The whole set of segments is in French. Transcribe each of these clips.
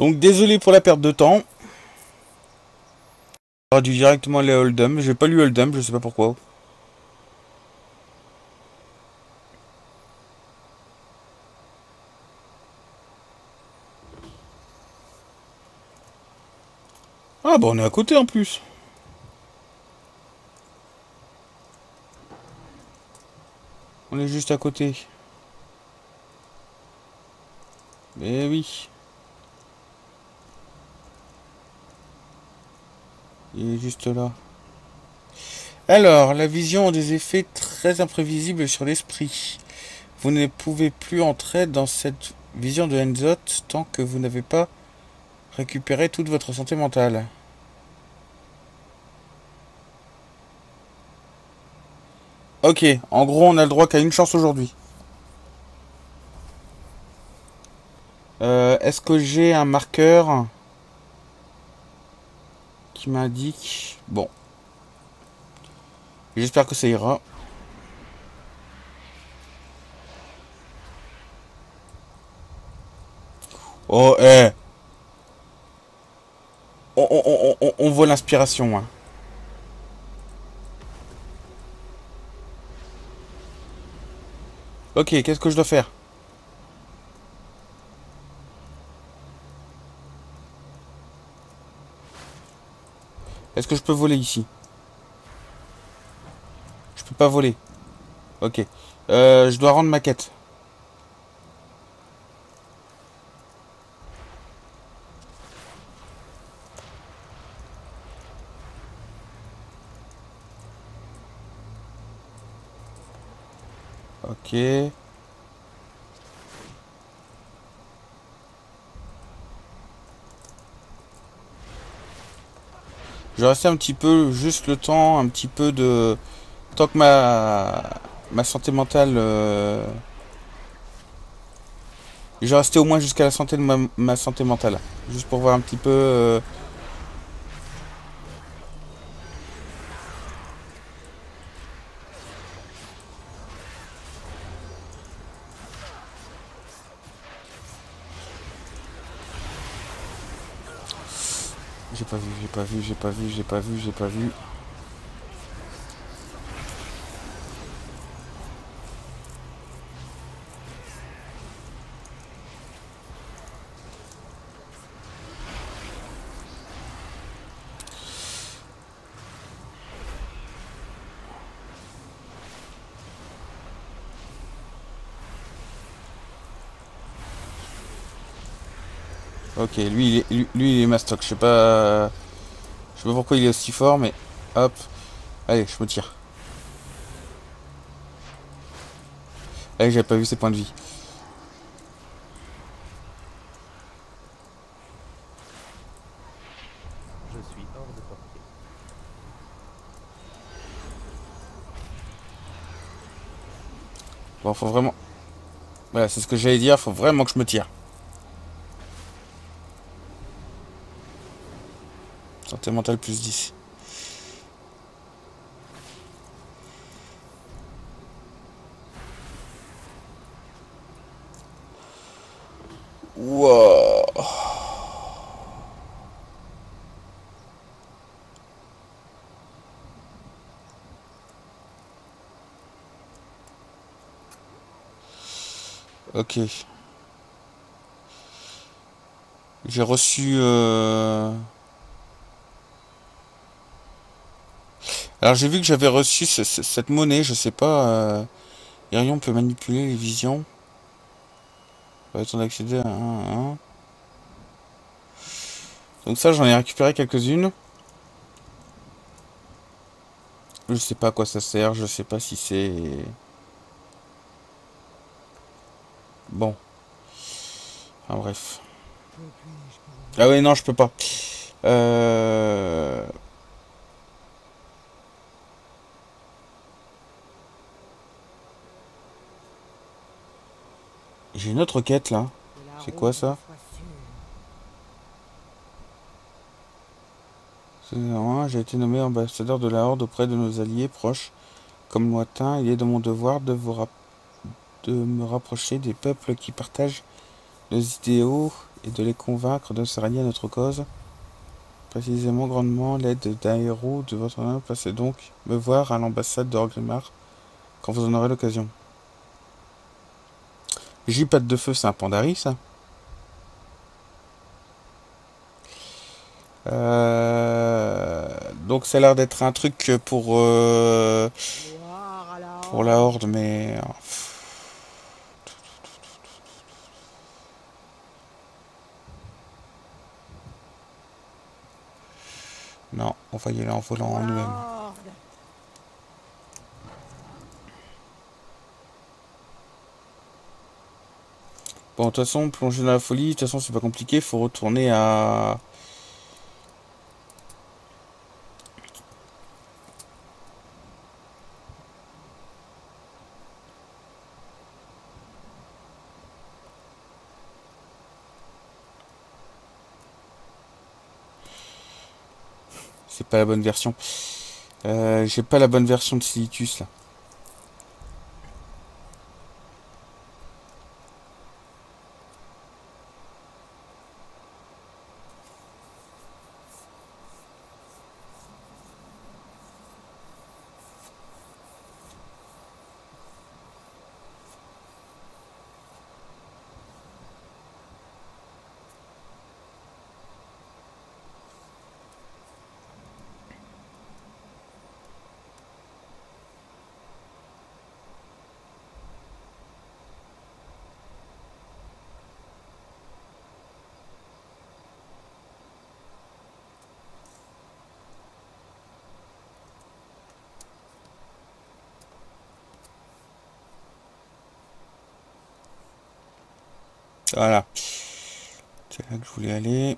Donc désolé pour la perte de temps. J'aurais dû directement aller à Hold'em. J'ai pas lu Hold'em, je sais pas pourquoi. Ah bah on est à côté en plus. On est juste à côté. Mais oui. Il est juste là. Alors, la vision a des effets très imprévisibles sur l'esprit. Vous ne pouvez plus entrer dans cette vision de Enzot tant que vous n'avez pas récupéré toute votre santé mentale. Ok, en gros, on a le droit qu'à une chance aujourd'hui. Euh, Est-ce que j'ai un marqueur? Qui m'indique... Bon. J'espère que ça ira. Oh, eh On, on, on, on voit l'inspiration, hein. Ok, qu'est-ce que je dois faire? Est-ce que je peux voler ici? Je peux pas voler. Ok. Euh, je dois rendre ma quête. Ok. Je vais rester un petit peu, juste le temps, un petit peu de... Tant que ma, ma santé mentale... Euh... Je vais rester au moins jusqu'à la santé de ma, ma, santé mentale. Juste pour voir un petit peu... Euh... J'ai j'ai pas vu, j'ai pas vu, j'ai pas vu, j'ai pas vu. Ok, lui lui, lui, il est mastoc. Je sais pas, je sais pas pourquoi il est aussi fort, mais hop, allez, je me tire. Allez, j'avais pas vu ses points de vie. Je suis hors de portée. Bon, faut vraiment. Voilà, c'est ce que j'allais dire. Faut vraiment que je me tire. Santé mentale plus 10. Wow. Ok. J'ai reçu... Euh... Alors j'ai vu que j'avais reçu ce, ce, cette monnaie, je sais pas. Euh, Irion peut manipuler les visions. Va être d'accéder à un. Donc ça j'en ai récupéré quelques-unes. Je sais pas à quoi ça sert, je sais pas si c'est... Bon. Enfin bref. Ah oui non je peux pas. Euh... J'ai une autre quête là. C'est quoi ça J'ai été nommé ambassadeur de la Horde auprès de nos alliés proches. Comme lointain, il est de mon devoir de, vous de me rapprocher des peuples qui partagent nos idéaux et de les convaincre de se rallier à notre cause. Précisément grandement l'aide d'un héros de votre nom. Passez donc me voir à l'ambassade de Orgrimmar quand vous en aurez l'occasion. J patte de feu, c'est un pandari, ça Euh, donc ça a l'air d'être un truc pour euh, pour la horde, mais euh, non, on va y aller en volant en nous-mêmes. Bon, de toute façon, plonger dans la folie, de toute façon, c'est pas compliqué, faut retourner à C'est pas la bonne version. Euh, J'ai pas la bonne version de Silitus là. Voilà. C'est là que je voulais aller.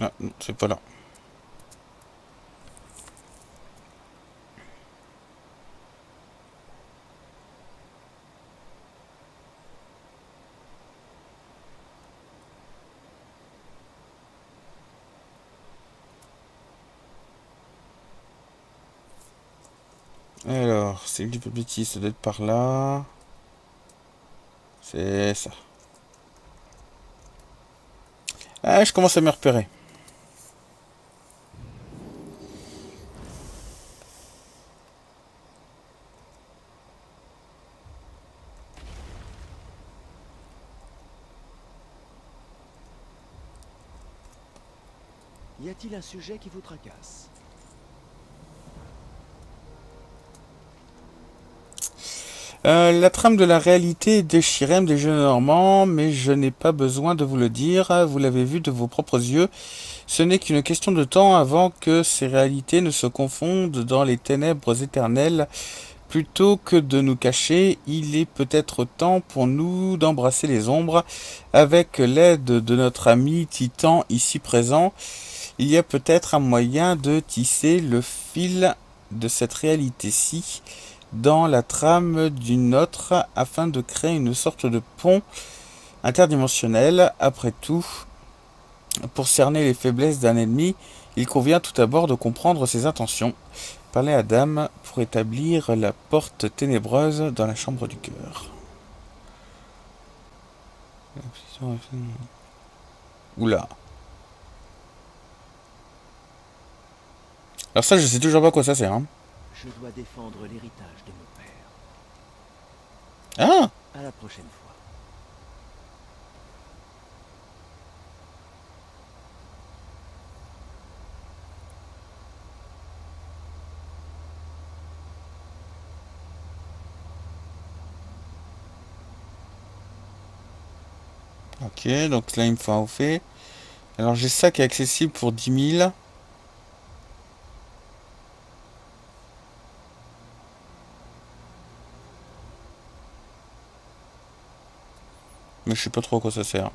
Ah, non, c'est pas là. Alors, c'est du petit, ça doit être par là. C'est ça. Ah, je commence à me repérer. Y a-t-il un sujet qui vous tracasse Euh, la trame de la réalité est déchirée des jeux normands, mais je n'ai pas besoin de vous le dire, vous l'avez vu de vos propres yeux. Ce n'est qu'une question de temps avant que ces réalités ne se confondent dans les ténèbres éternelles. Plutôt que de nous cacher, il est peut-être temps pour nous d'embrasser les ombres avec l'aide de notre ami Titan ici présent. Il y a peut-être un moyen de tisser le fil de cette réalité-ci dans la trame d'une autre afin de créer une sorte de pont interdimensionnel. Après tout, pour cerner les faiblesses d'un ennemi, il convient tout d'abord de comprendre ses intentions. Parler à Dame pour établir la porte ténébreuse dans la chambre du cœur. Oula. Alors ça, je sais toujours pas à quoi ça sert. Hein. Je dois défendre l'héritage de mon père. Ah À la prochaine fois. Ok, donc là il me faut un fait. Alors j'ai ça qui est accessible pour 10 000. Mais je sais pas trop à quoi ça sert.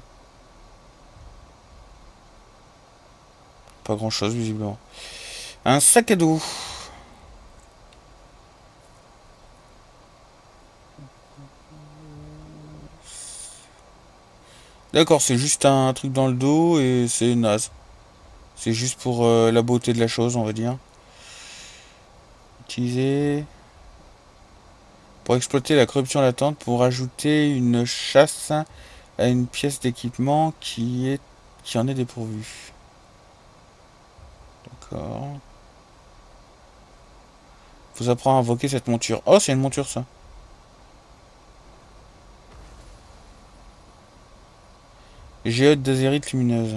Pas grand chose visiblement. Un sac à dos. D'accord, c'est juste un truc dans le dos et c'est naze. C'est juste pour euh, la beauté de la chose, on va dire. Utiliser pour exploiter la corruption latente pour ajouter une chasse à une pièce d'équipement qui est qui en est dépourvue. D'accord. Vous apprend à invoquer cette monture. Oh, c'est une monture ça. Géode d'azérite lumineuse.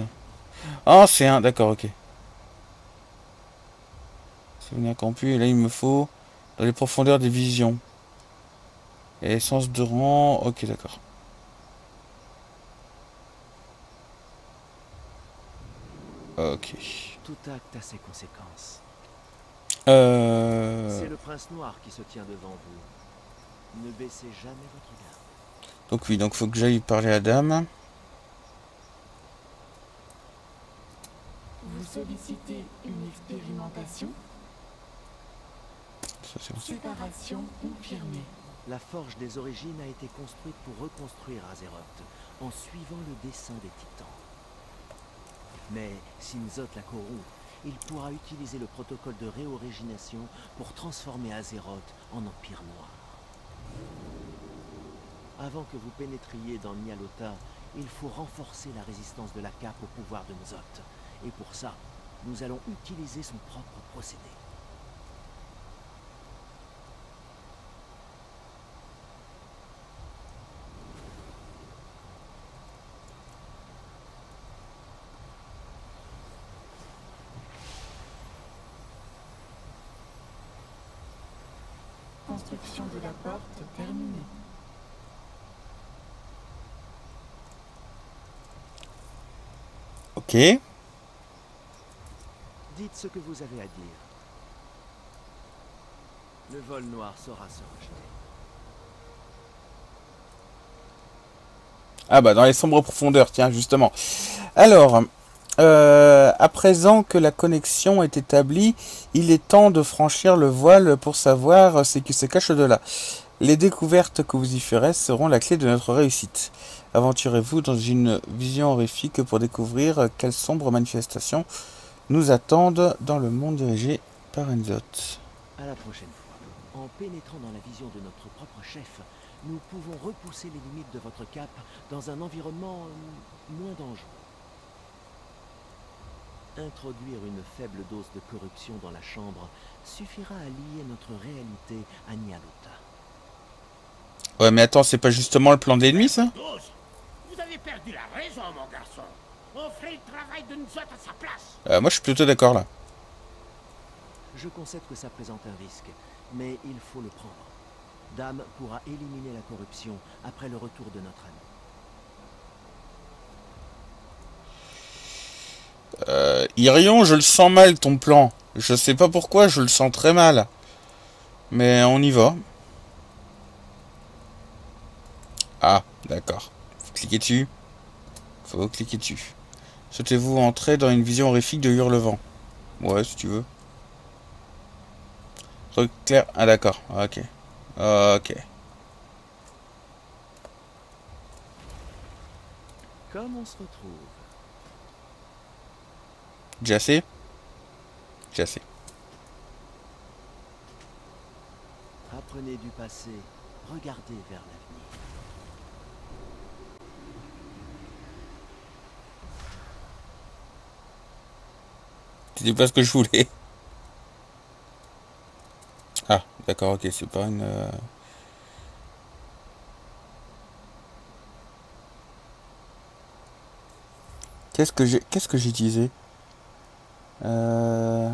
Oh, c'est un. D'accord, ok. Souvenir corrompu. Et là, il me faut dans les profondeurs des visions. Et essence de rang. Ok, d'accord. Ok. Tout acte a ses conséquences. Euh... C'est le prince noir qui se tient devant vous. Ne baissez jamais votre garde. Donc oui, donc faut que j'aille parler à dame. Vous sollicitez une expérimentation Ça, c'est bon. Séparation confirmée. La forge des origines a été construite pour reconstruire Azeroth en suivant le dessin des titans. Mais si Nzot la corrompt, il pourra utiliser le protocole de réorigination pour transformer Azeroth en empire noir. Avant que vous pénétriez dans Nyalota, il faut renforcer la résistance de la cape au pouvoir de Nzot. Et pour ça, nous allons utiliser son propre procédé. Construction de la porte terminée. Ok. Dites ce que vous avez à dire. Le vol noir saura se rejeter. Ah bah dans les sombres profondeurs, tiens, justement. Alors, euh, à présent que la connexion est établie, il est temps de franchir le voile pour savoir ce qui se cache de là. Les découvertes que vous y ferez seront la clé de notre réussite. Aventurez-vous dans une vision horrifique pour découvrir quelles sombres manifestations nous attendent dans le monde dirigé par Enzot. À la prochaine fois. En pénétrant dans la vision de notre propre chef, nous pouvons repousser les limites de votre cap dans un environnement euh, moins dangereux. Introduire une faible dose de corruption dans la chambre suffira à lier notre réalité à Nyalota. Ouais mais attends, c'est pas justement le plan de l'ennemi ça vous avez perdu la raison, mon garçon. On ferait le travail de nous autres à sa place. Euh, Moi je suis plutôt d'accord là. Je concède que ça présente un risque, mais il faut le prendre. Dame pourra éliminer la corruption après le retour de notre ami. Euh, Irion, je le sens mal ton plan. Je sais pas pourquoi, je le sens très mal. Mais on y va. Ah, d'accord. Faut cliquer dessus. Faut cliquer dessus. Souhaitez-vous entrer dans une vision horrifique de Hurlevent? Ouais, si tu veux. Truc clair. Ah, d'accord. Ok. Ok. Comme on se retrouve? Déjà assez. Apprenez du passé, regardez vers l'avenir. C'était pas ce que je voulais. Ah, d'accord, ok, c'est pas une... euh, Qu'est-ce que j'ai qu'est-ce que j'ai utilisé euh...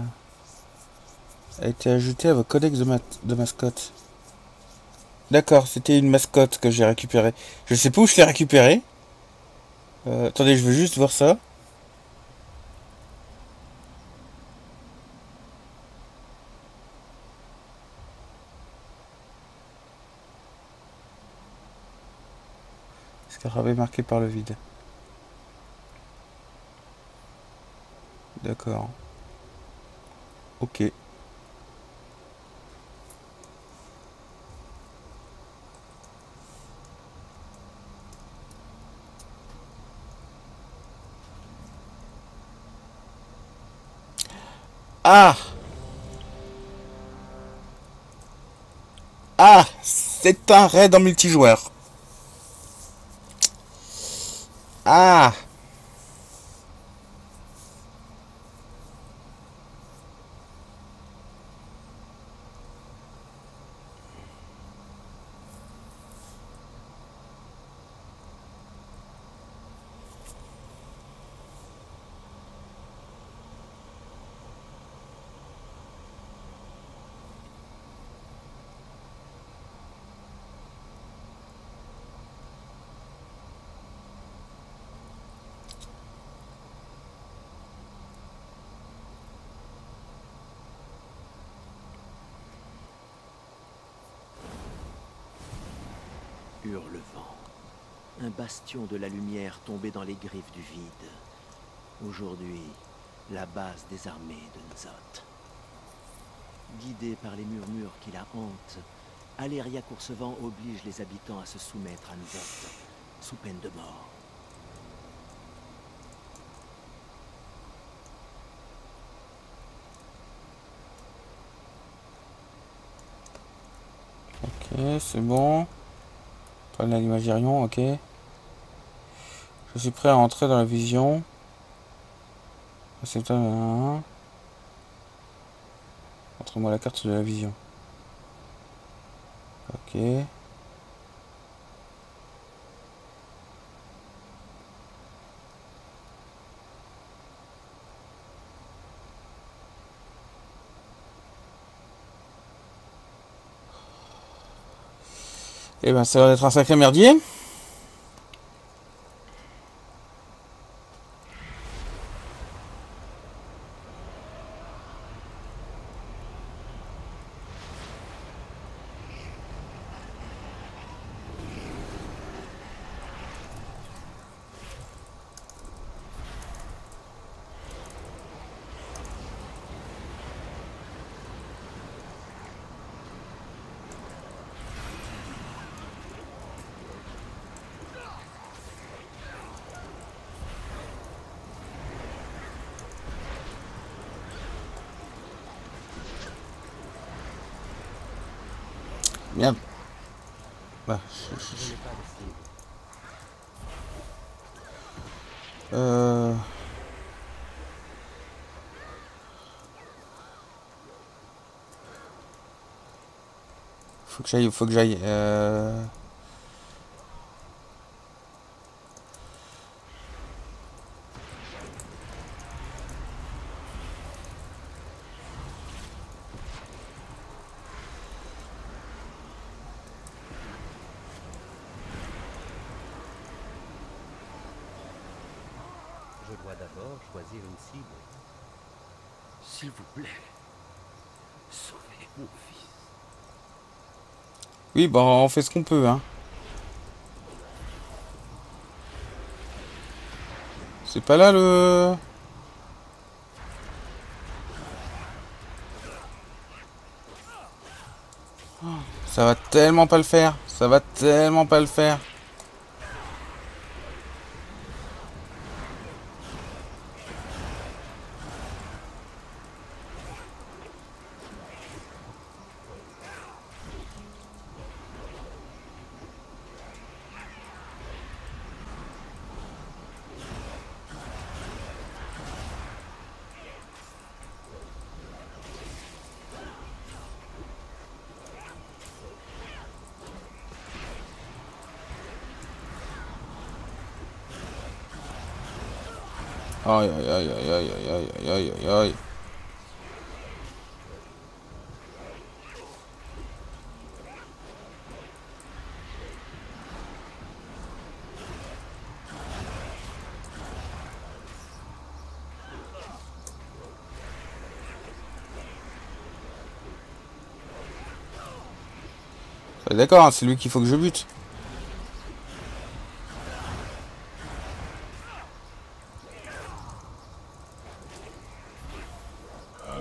a été ajouté à vos codex de, ma- de mascotte. D'accord, c'était une mascotte que j'ai récupérée. Je sais pas où je l'ai récupérée. Euh, attendez, je veux juste voir ça. Scarabée marqué par le vide. D'accord. Ok. Ah Ah C'est un raid en multijoueur. Ah Hurlevent. Un bastion de la lumière dans les griffes du vide. Aujourd'hui, la base des armées de Nzot. Guidé par les murmures qui la hantent, Aléria Coursevent oblige les habitants à se soumettre à Nzot, sous peine de mort. Ok, c'est bon. Pas de l'imagirion, ok. Je suis prêt à entrer dans la vision. Montre-moi la carte de la vision. Ok. Eh ben, ça va être un sacré merdier. Merde. Bah, je- je- Je n'ai pas de cible. Euh... Faut que j'aille, faut que j'aille. Euh... Je dois d'abord choisir une cible. S'il vous plaît, sauvez mon fils. Oui, bah on fait ce qu'on peut, hein. C'est pas là le. Oh, Ça va tellement pas le faire. Ça va tellement pas le faire. D'accord, hein, c'est lui qu'il faut que je bute. Ah,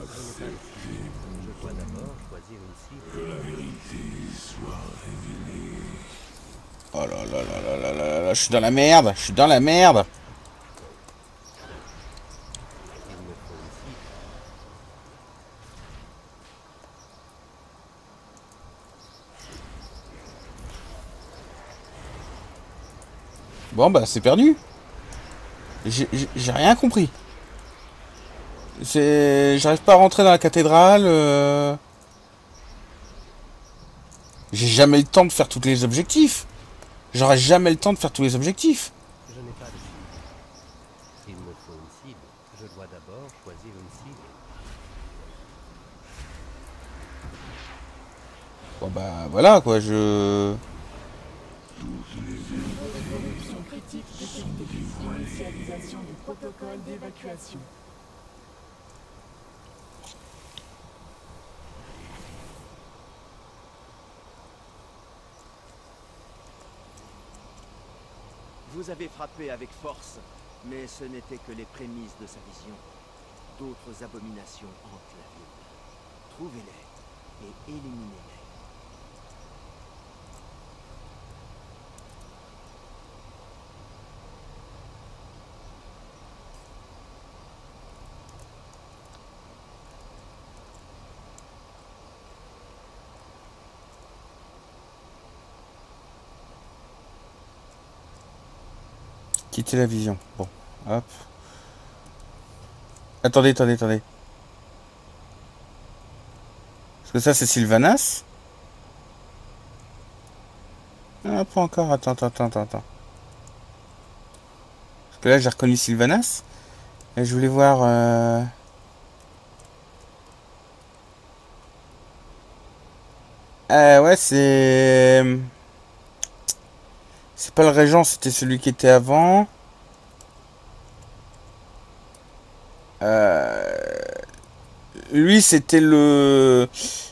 oh là là là là là là là, je suis dans la merde, je suis dans la merde. Bon bah c'est perdu. J'ai rien compris. J'arrive pas à rentrer dans la cathédrale. euh. J'ai jamais le temps de faire tous les objectifs. J'aurai jamais le temps de faire tous les objectifs. Je n'ai pas de cible. Il me faut une cible. Je dois d'abord choisir une cible. Bon bah voilà quoi, je. Initialisation du protocole d'évacuation. Vous avez frappé avec force, mais ce n'était que les prémices de sa vision. D'autres abominations hantent la ville. Trouvez-les et éliminez-les. La vision. Bon, hop. Attendez, attendez, attendez. Parce que ça c'est Sylvanas. Ah, pas encore. Attends, attends, attends, attends, attends. Parce que là j'ai reconnu Sylvanas. Et je voulais voir. euh, Euh, ouais, c'est. Le régent, c'était celui qui était avant. Euh, Lui, c'était le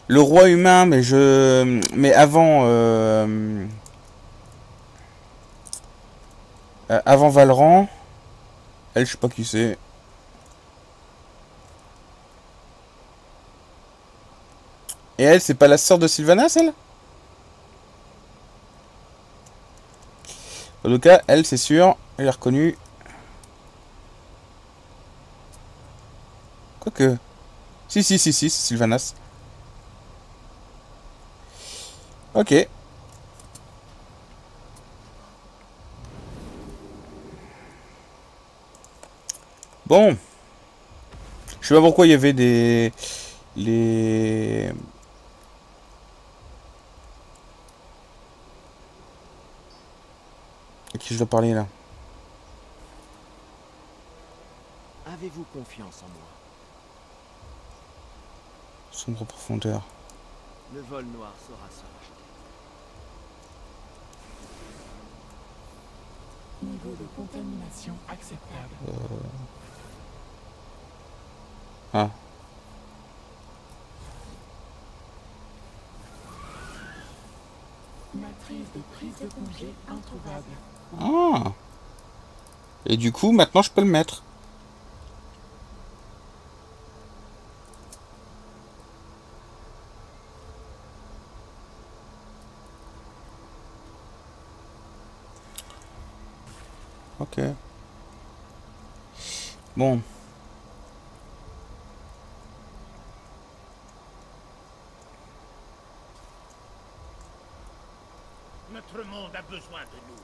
le roi humain, mais je mais avant euh, euh, avant Valran. Elle, je sais pas qui c'est. Et elle, c'est pas la sœur de Sylvanas, elle? En tout cas, elle, c'est sûr, elle est reconnue. Quoique. Si, si, si, si, Sylvanas. Ok. Bon. Je sais pas pourquoi il y avait des... Les... qui je dois parler là Avez-vous confiance en moi? Sombre profondeur. Le vol noir saura se racheter. Niveau de contamination acceptable. Ah. Matrice de prise de congé introuvable. Ah. Et du coup, maintenant je peux le mettre. Ok. Bon. Notre monde a besoin de nous.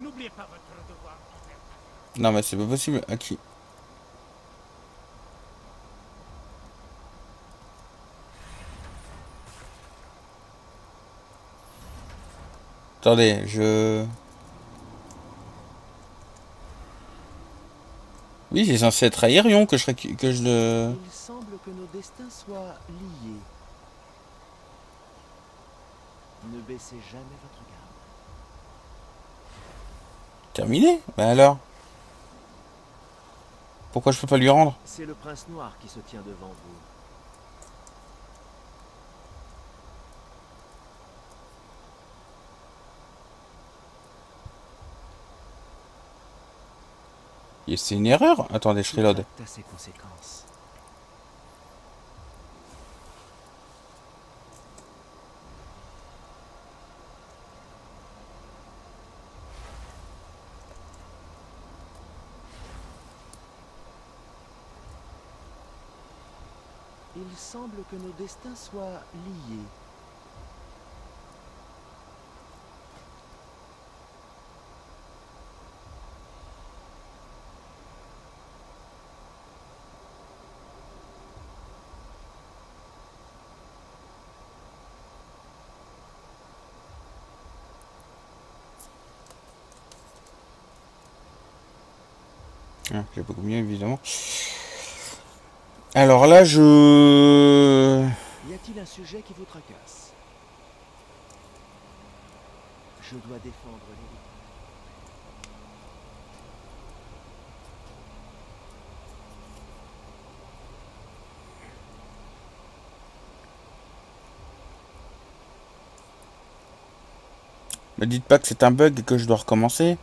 N'oubliez pas votre devoir envers ta Non mais c'est pas possible. À qui Attendez, je... Oui, c'est censé être à Irion que je... Que je le... Il semble que nos destins soient liés. Ne baissez jamais votre garde. Terminé Bah alors Pourquoi je peux pas lui rendre C'est le prince noir qui se tient devant vous. Et C'est une erreur Attendez, je reload. ses conséquences. Il semble que nos destins soient liés. Ah, J'ai beaucoup mieux, évidemment. Alors là, je... Y a-t-il un sujet qui vous tracasse? Je dois défendre les... Me dites pas que c'est un bug et que je dois recommencer.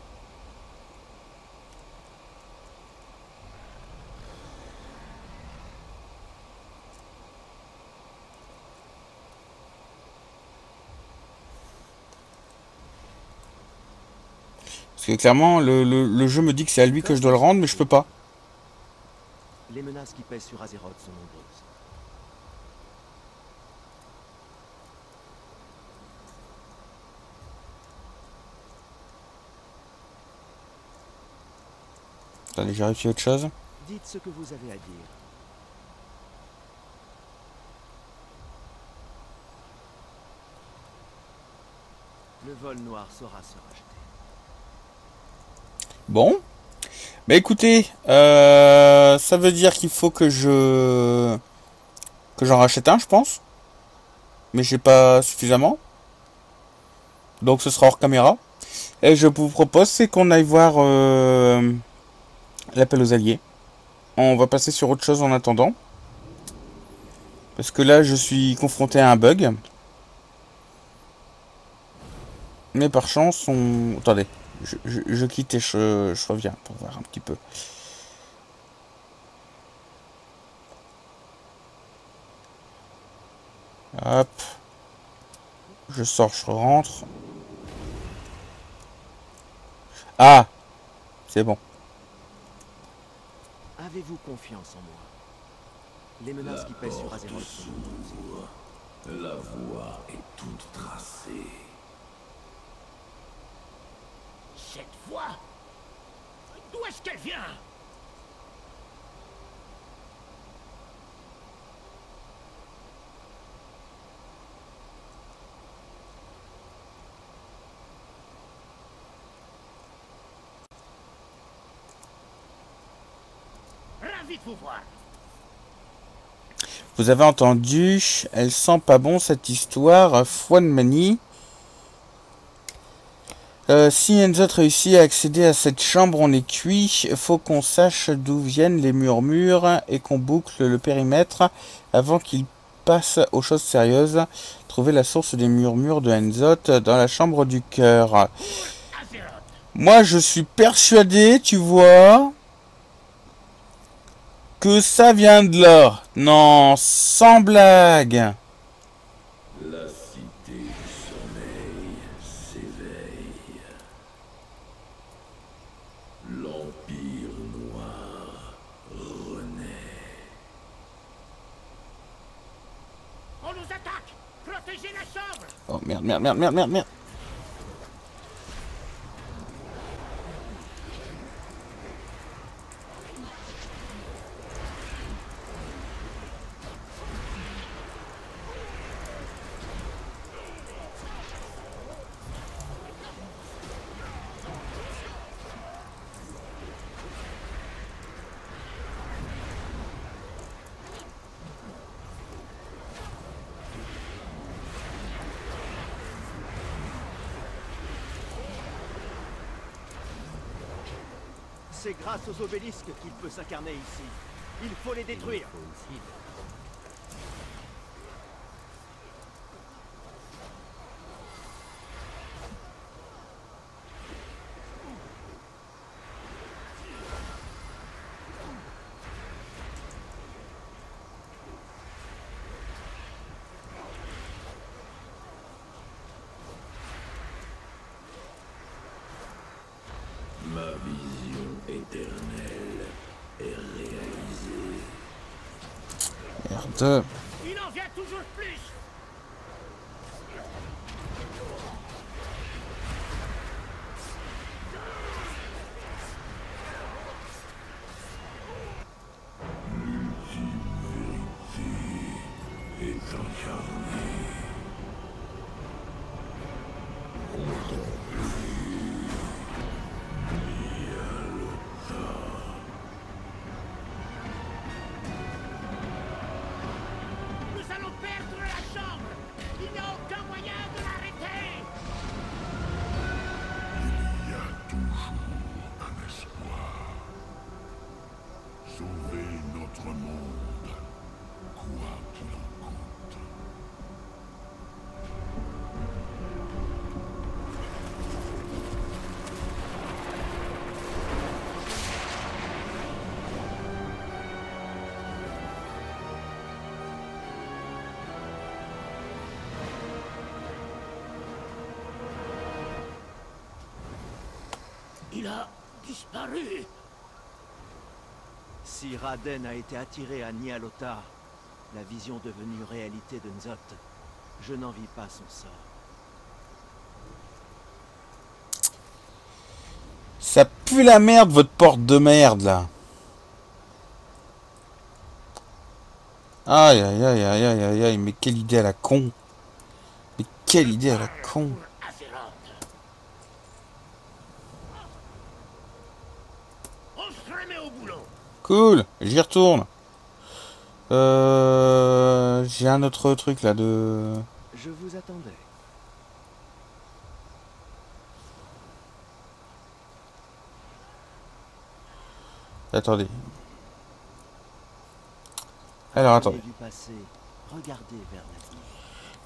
Que clairement, le, le- le jeu me dit que c'est à lui que je dois le rendre, mais je peux pas. Les menaces qui pèsent sur Azeroth sont nombreuses. Attendez, j'ai réussi autre chose. Dites ce que vous avez à dire. Le vol noir saura se racheter. Bon. Bah écoutez, euh, ça veut dire qu'il faut que je que j'en rachète un, je pense. Mais j'ai pas suffisamment. Donc ce sera hors caméra. Et je vous propose c'est qu'on aille voir euh, l'appel aux alliés. On va passer sur autre chose en attendant. Parce que là je suis confronté à un bug. Mais par chance on... Attendez. Je, je- je quitte et je, je reviens pour voir un petit peu. Hop. Je sors, je rentre. Ah C'est bon. Avez-vous confiance en moi? Les menaces qui pèsent sur Azeroth. La voie est toute tracée. Cette voix D'où est-ce qu'elle vient? Ravi de vous voir. Vous avez entendu, elle sent pas bon cette histoire, foi de manie. Euh, si Enzot réussit à accéder à cette chambre, on est cuit. Faut qu'on sache d'où viennent les murmures et qu'on boucle le périmètre avant qu'il passe aux choses sérieuses. Trouver la source des murmures de Enzot dans la chambre du cœur. Moi, je suis persuadé, tu vois, que ça vient de là. Non, sans blague. La cité du sommeil s'éveille. L'Empire noir renaît. on nous attaque Protégez la chambre Oh merde, merde, merde, merde, merde, qu'il peut s'incarner ici. Il faut les détruire. Vision disparu Si Raden a été attiré à Nialota, la vision devenue réalité de Nzot, je n'envie pas son sort. Ça pue la merde, votre porte de merde, là. Aïe, aïe, aïe, aïe, aïe, aïe, mais quelle idée à la con. Mais quelle idée à la con. pour Azeroth. On se remet au boulot Cool, j'y retourne. Euh, j'ai un autre truc là de. Je vous attendais. Attendez. Alors attendez.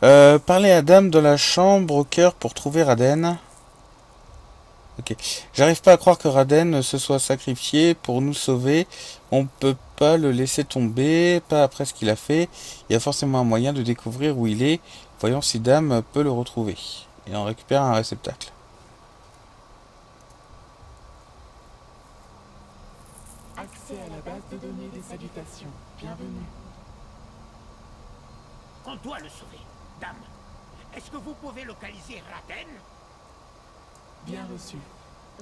Euh, parlez à Dame de la chambre au cœur pour trouver Raden. Ok. J'arrive pas à croire que Raden se soit sacrifié pour nous sauver. On peut pas le laisser tomber, pas après ce qu'il a fait. Il y a forcément un moyen de découvrir où il est. Voyons si Dame peut le retrouver. Et on récupère un réceptacle. Accès à la base de données des salutations. Bienvenue. On doit le sauver. Dame, est-ce que vous pouvez localiser Raden? Bien reçu.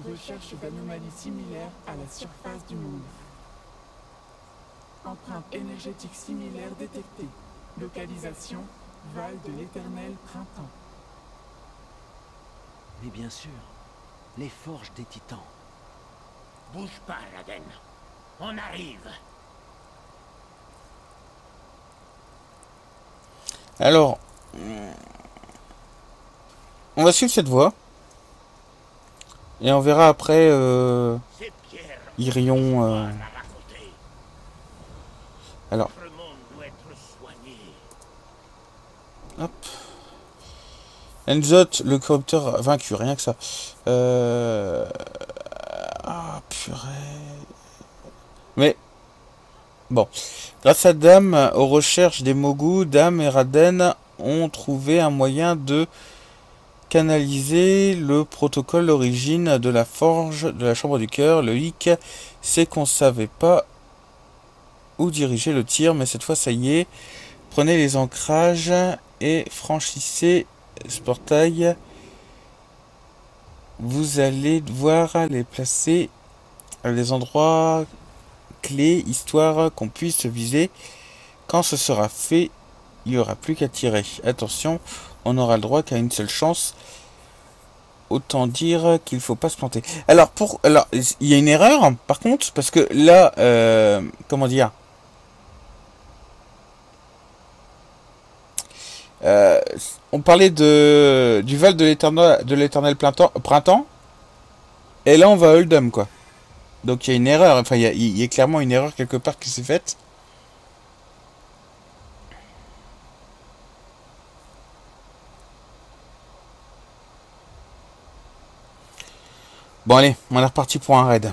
Recherche d'anomalies similaires à la surface du monde. Empreinte énergétique similaire détectée. Localisation, Val de l'éternel printemps. Mais bien sûr, les forges des titans. Bouge pas, Raden. On arrive. Alors, on va suivre cette voie. Et on verra après euh, Irion. on euh. Alors. Hop. Enzot, le corrupteur vaincu, rien que ça. Euh... Ah, purée. Mais, bon. Grâce à Dame, aux recherches des Mogu, Dame et Raden ont trouvé un moyen de canaliser le protocole d'origine de la forge de la chambre du cœur. Le hic, c'est qu'on savait pas où diriger le tir, mais cette fois, ça y est. Prenez les ancrages et franchissez ce portail. Vous allez devoir les placer à des endroits clés, histoire qu'on puisse viser. Quand ce sera fait, il n'y aura plus qu'à tirer. Attention, on n'aura le droit qu'à une seule chance. Autant dire qu'il faut pas se planter. Alors, pour, alors, il y a une erreur, par contre, parce que là, euh, comment dire? Euh, on parlait de du val de l'éternel de l'éternel printemps, et là on va à Oldham quoi. Donc il y a une erreur, enfin il y a clairement une erreur quelque part qui s'est faite. Bon allez, on est reparti pour un raid.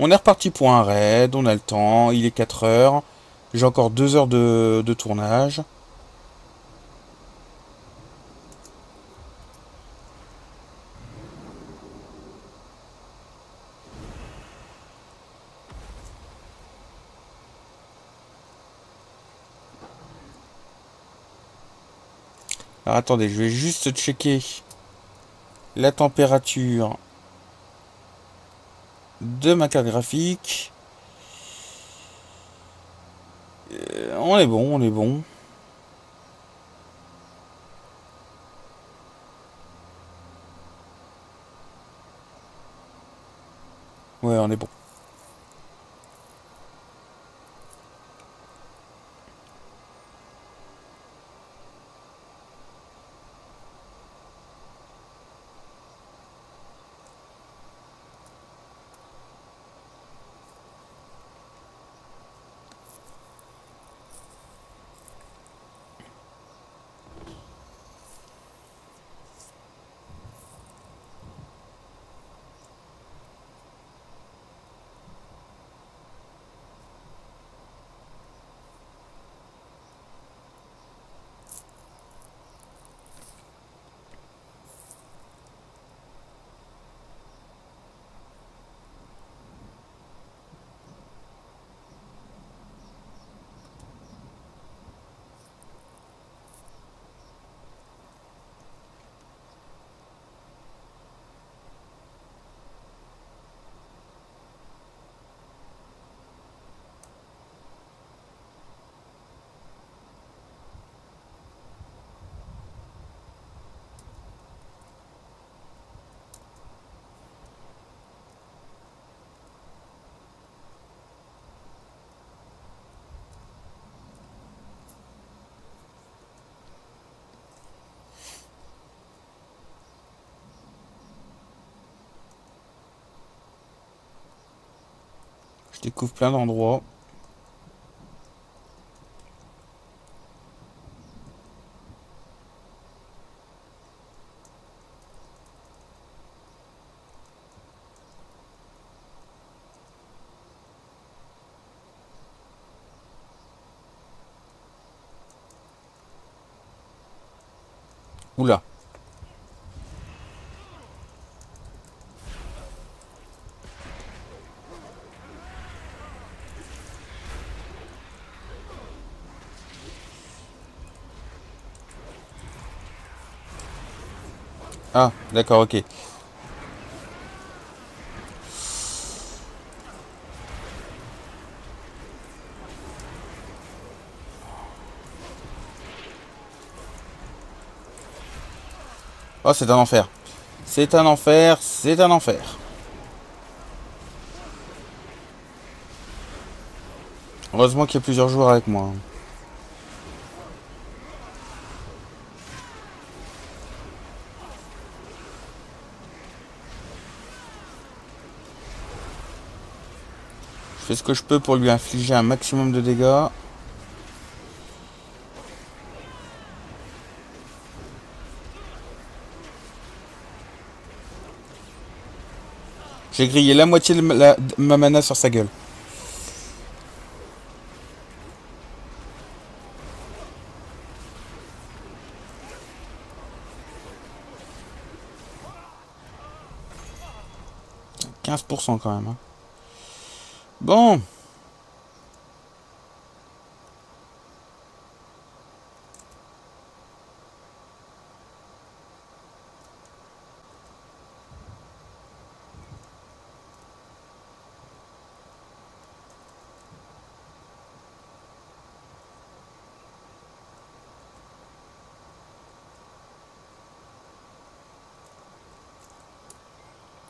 On est reparti pour un raid, on a le temps, il est 4 heures. J'ai encore 2 heures de, de tournage. Alors attendez, je vais juste checker la température de ma carte graphique. Euh, on est bon, on est bon. Ouais, on est bon. Je découvre plein d'endroits. Oula. Ah, d'accord, ok. Oh, c'est un enfer. C'est un enfer, c'est un enfer. Heureusement qu'il y a plusieurs joueurs avec moi. Fais ce que je peux pour lui infliger un maximum de dégâts. J'ai grillé la moitié de ma, la- ma mana sur sa gueule. « 15% quand même. hein. Bon.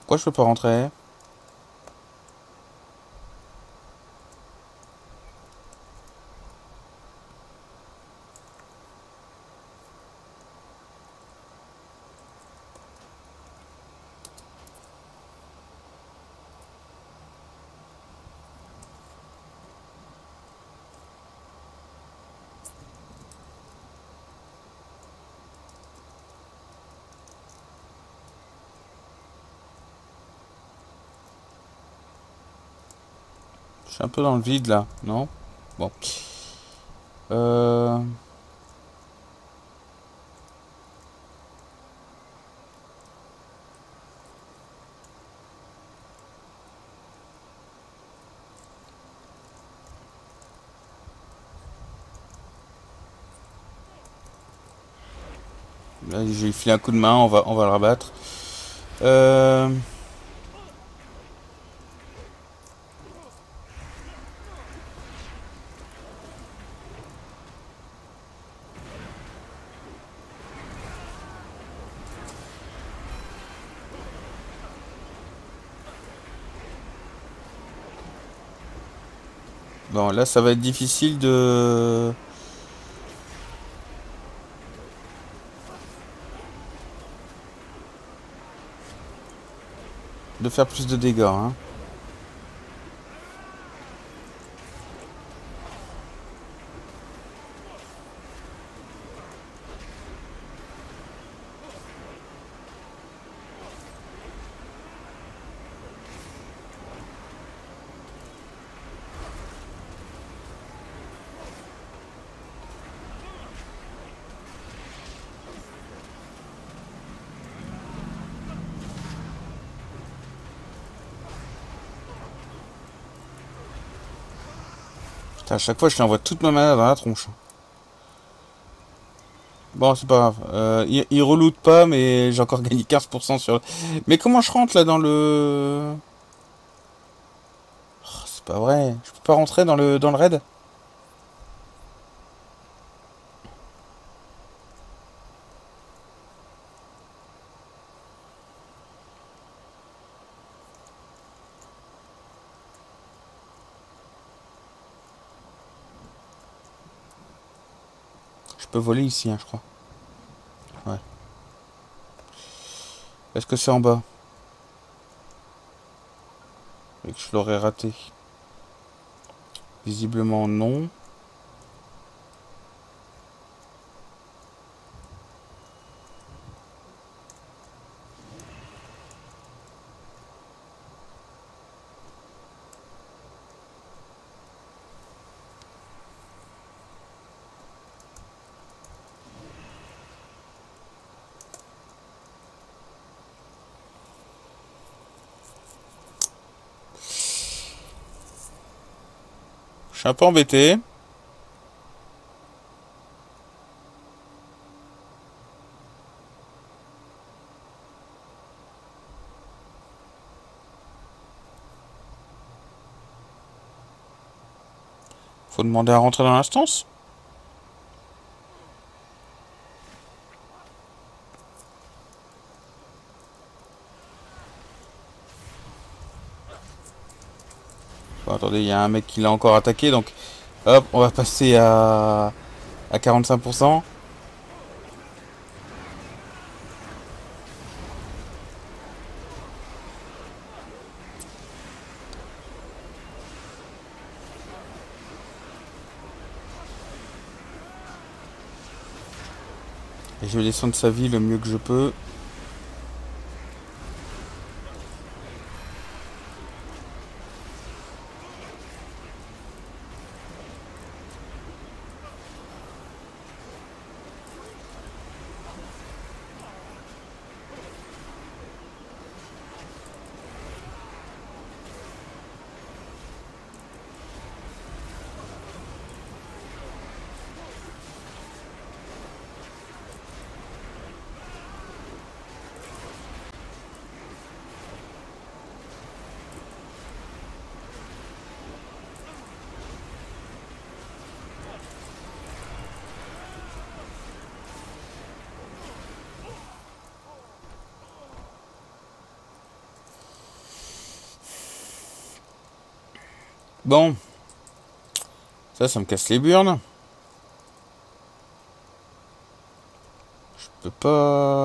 Pourquoi je peux pas rentrer? Suis un peu dans le vide là, non? Bon. Euh... Là, je lui file un coup de main, on va, on va le rabattre. Euh... Là, ça va être difficile de... de faire plus de dégâts. Hein. À chaque fois, je lui envoie toute ma mana dans la tronche. Bon, c'est pas grave. Euh, il, il reloot pas, mais j'ai encore gagné 15% sur... Mais comment je rentre là dans le... Oh, c'est pas vrai. Je peux pas rentrer dans le, dans le raid? Voler ici, hein, je crois. Ouais. Est-ce que c'est en bas? Et que je l'aurais raté? Visiblement non. Suis un embêté. Faut demander à rentrer dans l'instance? Attendez, il y a un mec qui l'a encore attaqué, donc hop, on va passer à, à 45%. Et je vais descendre sa vie le mieux que je peux. Bon. Ça, ça me casse les burnes. Je peux pas...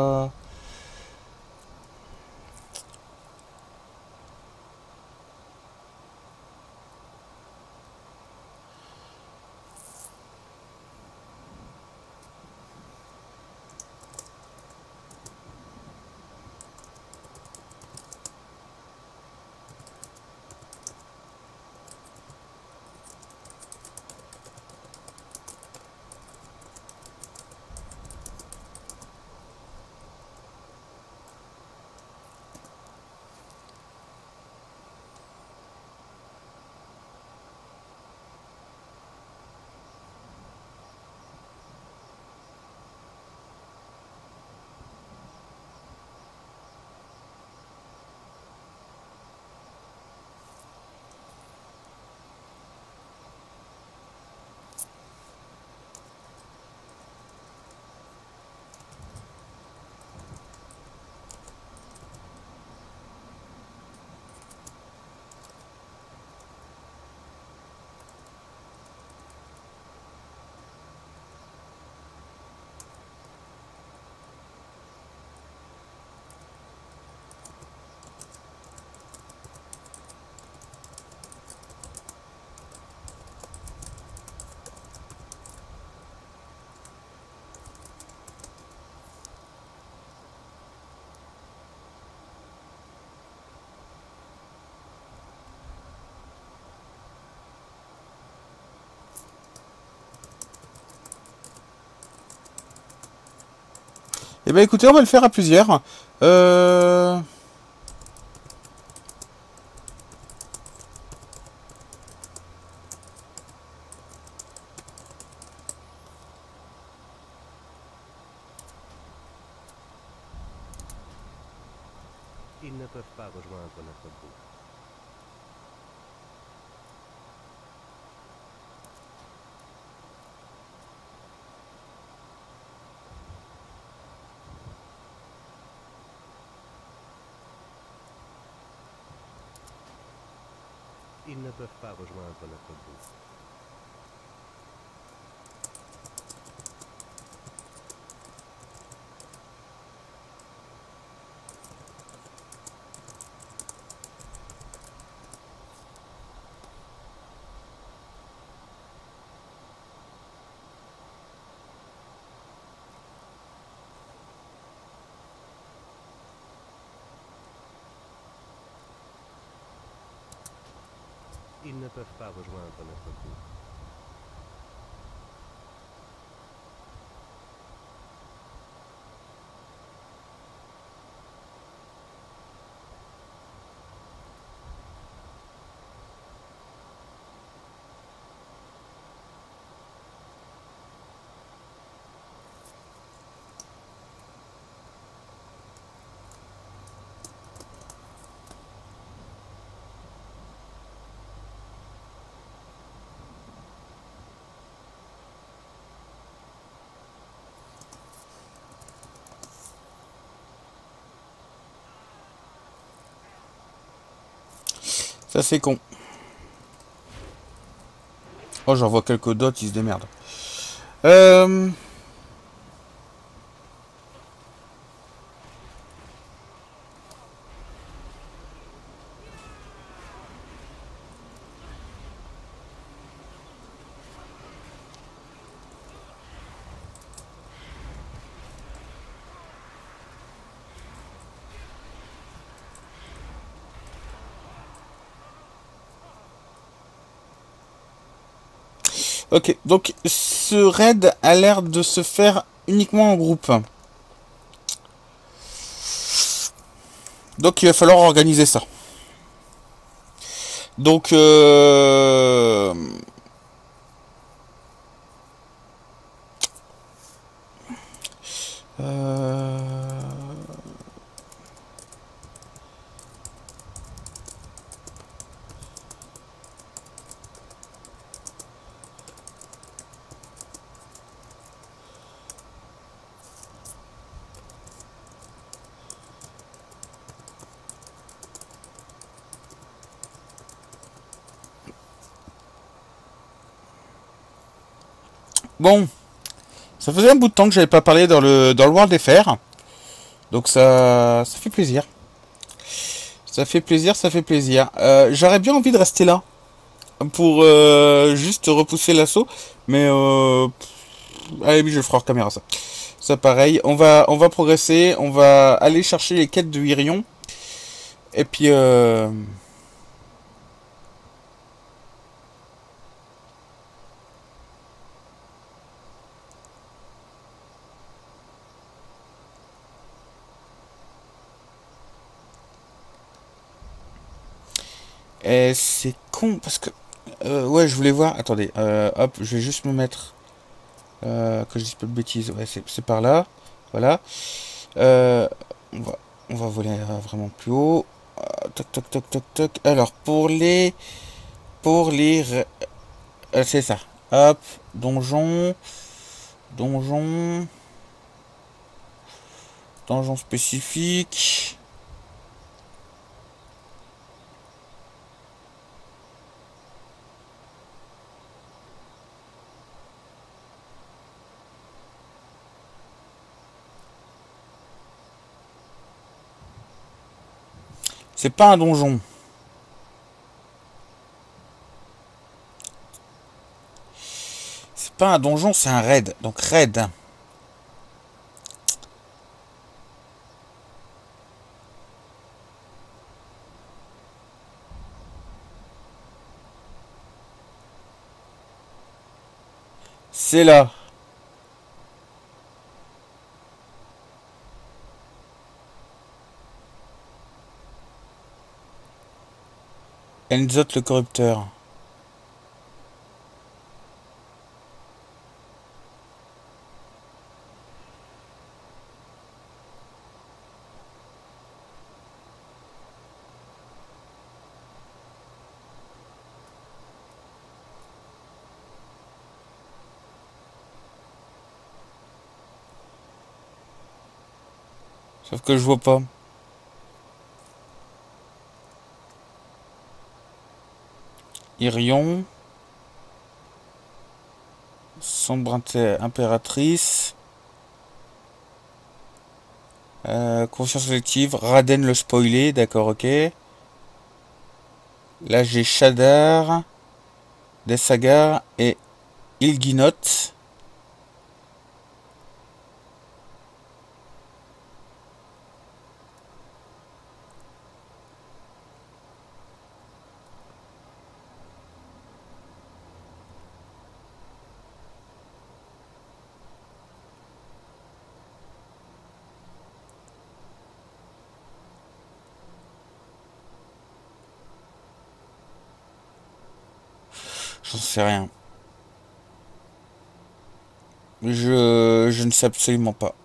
Eh ben écoutez, on va le faire à plusieurs. Euh... Ils ne peuvent pas rejoindre notre groupe. Ils ne peuvent pas rejoindre notre groupe. Ils ne peuvent pas rejoindre Ça c'est con. Oh, j'en vois quelques dots, ils se démerdent. Euh... Ok, donc ce raid a l'air de se faire uniquement en groupe. Donc il va falloir organiser ça. Donc euh... Bon, ça faisait un bout de temps que j'avais pas parlé dans le dans le World FR. Donc ça ça fait plaisir. Ça fait plaisir, ça fait plaisir. Euh, J'aurais bien envie de rester là pour euh, juste repousser l'assaut, mais euh, allez je le ferai hors caméra ça. Ça pareil, on va on va progresser, on va aller chercher les quêtes de Hirion et puis euh, c'est con parce que euh, ouais je voulais voir attendez euh, hop je vais juste me mettre euh, que je dise pas de bêtises ouais c'est par là voilà. Euh, on va on va voler euh, vraiment plus haut. Euh, toc toc toc toc toc. Alors pour les pour les euh, c'est ça. Hop donjon donjon donjon spécifique C'est pas un donjon. C'est pas un donjon, c'est un raid. Donc raid. C'est là. Enzot le corrupteur. Sauf que je vois pas. Irion. Sombre impératrice. Euh, conscience collective. Raden le spoilé, d'accord, ok. Là j'ai Shadar. Desagar et Ilginot. J'en sais rien. Je, je ne sais absolument pas.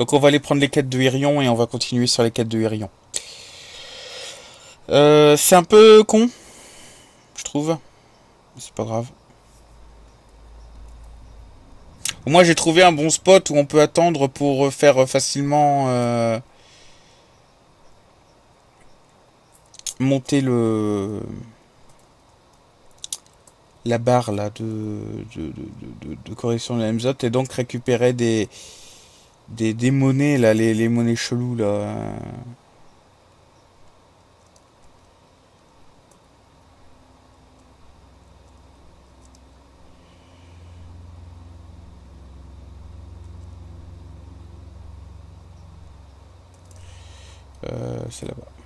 Donc on va aller prendre les quêtes de Hirion et on va continuer sur les quêtes de Hirion. Euh, c'est un peu con, je trouve. C'est pas grave. Moins j'ai trouvé un bon spot où on peut attendre pour faire facilement euh, monter le la barre là de, de, de, correction de MZOT et donc récupérer des, des, des monnaies là, les, les monnaies cheloues là. Euh, c'est là-bas.